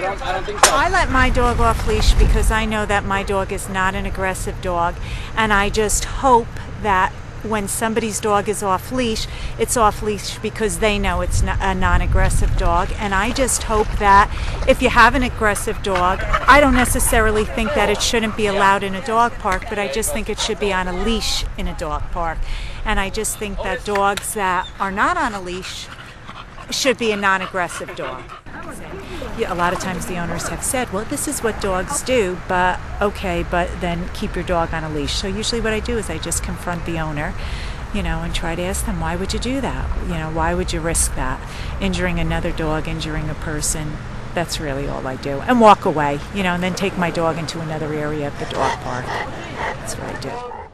don't. I don't think so. I let my dog off leash because I know that my dog is not an aggressive dog, and I just hope that when somebody's dog is off leash, it's off leash because they know it's a non aggressive dog. And I just hope that if you have an aggressive dog, I don't necessarily think that it shouldn't be allowed in a dog park, but I just think it should be on a leash in a dog park. And I just think that dogs that are not on a leash should be a non aggressive dog. Yeah, a lot of times the owners have said, well, this is what dogs do, but okay, but then keep your dog on a leash. So usually what I do is I just confront the owner, you know, and try to ask them, why would you do that? You know, why would you risk that? Injuring another dog, injuring a person. That's really all I do. And walk away, you know, and then take my dog into another area of the dog park. That's what I do.